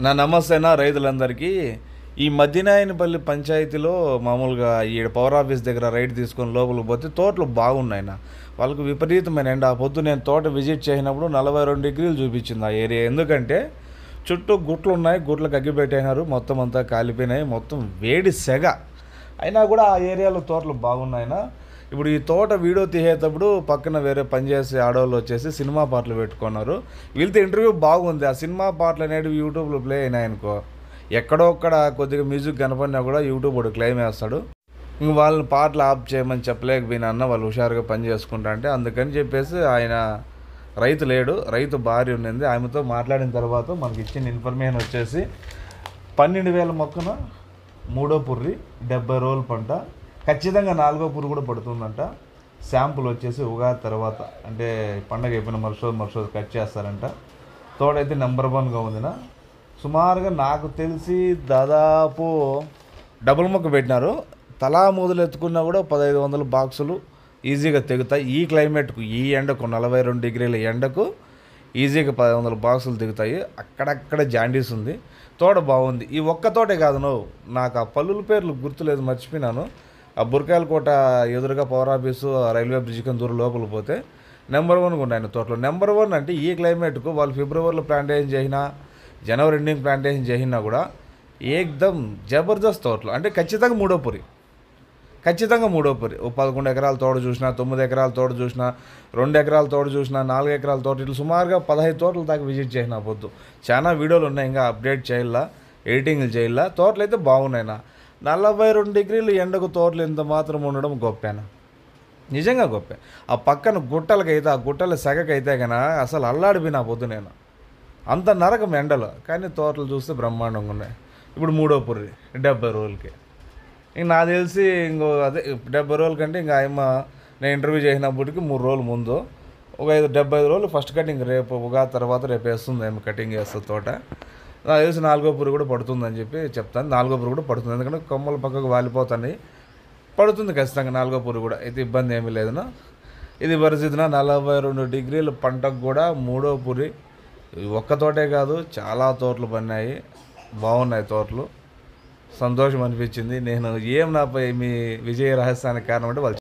నా నమస్తేనా రైతులందరికీ. ఈ మద్దినాయనపల్లి పంచాయతీలో మామూలుగా ఈ పవర్ ఆఫీస్ దగ్గర రైడ్ తీసుకొని లోపలికి పోతే తోటలు బాగున్నాయి నా వాళ్ళకు విపరీతమైన ఎండ. ఆ పొద్దు నేను తోట విజిట్ చేసినప్పుడు నలభై రెండు డిగ్రీలు చూపించింది ఆ ఏరియా. ఎందుకంటే చుట్టూ గుట్లు ఉన్నాయి గుట్లకు కగ్గిపెట్టినారు మొత్తం అంతా కాలిపోయినాయి. మొత్తం వేడి సెగ. అయినా కూడా ఆ ఏరియాలో తోటలు బాగున్నాయినా. ఇప్పుడు ఈ తోట వీడియో తీసేటప్పుడు పక్కన వేరే పనిచేసే ఆడవాళ్ళు వచ్చేసి సినిమా పాటలు పెట్టుకున్నారు. వీళ్ళతో ఇంటర్వ్యూ బాగుంది. ఆ సినిమా పాటలు అనేవి యూట్యూబ్లో ప్లే అయినాయనుకో ఎక్కడోక్కడ ఎక్కడో ఒక్కడ కొద్దిగా మ్యూజిక్ కనపడినా కూడా యూట్యూబ్ వాడు క్లెయిమ్ వేస్తాడు ఇంక వాళ్ళని పాటలు ఆఫ్ చేయమని చెప్పలేకపోయినా అన్న వాళ్ళు హుషారుగా పని చేసుకుంటా అంటే అందుకని చెప్పేసి ఆయన రైతు లేడు. రైతు భార్య ఉన్నింది ఆమెతో మాట్లాడిన తర్వాత మనకి ఇచ్చిన ఇన్ఫర్మేషన్ వచ్చేసి పన్నెండు వేల మొక్కన మూడో పుర్రి డెబ్బై రోజుల పంట ఖచ్చితంగా నాలుగో పురుగు కూడా పడుతుందంట. శాంపుల్ వచ్చేసి ఉగాది తర్వాత అంటే పండగ అయిపోయిన మరుసోజు మరుసోజు కట్ చేస్తారంట. తోడైతే నెంబర్ వన్గా ఉందినా. సుమారుగా నాకు తెలిసి దాదాపు డబుల్ మొక్క పెట్టినారు. తలా మూదులు ఎత్తుకున్నా కూడా పదహైదు వందల బాక్సులు ఈజీగా తెగుతాయి. ఈ క్లైమేట్కు ఈ ఎండకు నలభై రెండు డిగ్రీల ఎండకు ఈజీగా పది వందల బాక్సులు దిగుతాయి అక్కడక్కడ జాండీస్ ఉంది. తోట బాగుంది. ఈ ఒక్క తోటే కాదు నువ్వు నాకు ఆ పల్లుల పేర్లు గుర్తులేదు మర్చిపోయినాను. ఆ బురకాయల కోట ఎదురుగా పవర్ ఆఫీసు ఆ రైల్వే బ్రిడ్జ్ కింద దూరం లోపల పోతే నెంబర్ వన్గా ఉన్నాయి తోటలో. నెంబర్ వన్ అంటే ఈ క్లైమేట్కు వాళ్ళు ఫిబ్రవరిలో ప్లాంటేషన్ చేసినా జనవరి ఎండింగ్ ప్లాంటేషన్ చేసినా కూడా ఏకదమ్ జబర్దస్త్ తోటలు. అంటే ఖచ్చితంగా మూడో పురి. ఖచ్చితంగా మూడో పురి. ఓ పదకొండు ఎకరాల తోట చూసినా తొమ్మిది ఎకరాల తోట చూసినా రెండు ఎకరాల తోట చూసినా నాలుగు ఎకరాల తోట ఇట్లా సుమారుగా పదహైదు తోటల దాకా విజిట్ చేసిన పొద్దు. చాలా వీడియోలు ఉన్నాయి ఇంకా అప్డేట్ చేయాలా ఎడిటింగ్లు చేయాలా. తోటలు అయితే బాగున్నాయినా నలభై రెండు డిగ్రీలు ఎండకు తోటలు ఇంత మాత్రం ఉండడం గొప్పేనా? నిజంగా గొప్ప. ఆ పక్కన గుట్టలకైతే ఆ గుట్టల సెగకైతే కానీ అసలు అల్లాడిపోయినా పొద్దు నేను. అంత నరకం ఎండలు. కానీ తోటలు చూస్తే బ్రహ్మాండంగా ఉన్నాయి. ఇప్పుడు మూడో పుర్రి డెబ్బై రోజులకి. ఇంక నాకు తెలిసి ఇంకో అదే డెబ్బై రోజుల కంటే ఇంకా ఆయమ్మ నేను ఇంటర్వ్యూ చేసినప్పటికి మూడు రోజులు ముందు ఒక ఐదు డెబ్బై ఐదు రోజులు ఫస్ట్ కటింగ్ రేపు ఉగా తర్వాత రేపు వేస్తుంది ఏమో కటింగ్ వేస్తుంది తోట. నాకు తెలిసి నాలుగో పురుగు కూడా పడుతుందని చెప్పి చెప్తాను. నాలుగో పురుగు కూడా పడుతుంది. ఎందుకంటే కొమ్మల పక్కకు వాలిపోతున్నాయి పడుతుంది ఖచ్చితంగా నాలుగో పురుగు కూడా. అయితే ఇబ్బంది ఏమీ లేదునా ఇది పరిస్థితిన నలభై రెండు డిగ్రీల పంటకు కూడా మూడో పురి. ఒక్క తోటే కాదు చాలా తోటలు పడినాయి బాగున్నాయి తోటలు. సంతోషం అనిపించింది. నేను ఏం నాపై మీ విజయ రహస్యానికి కారణం అంటే వాళ్ళు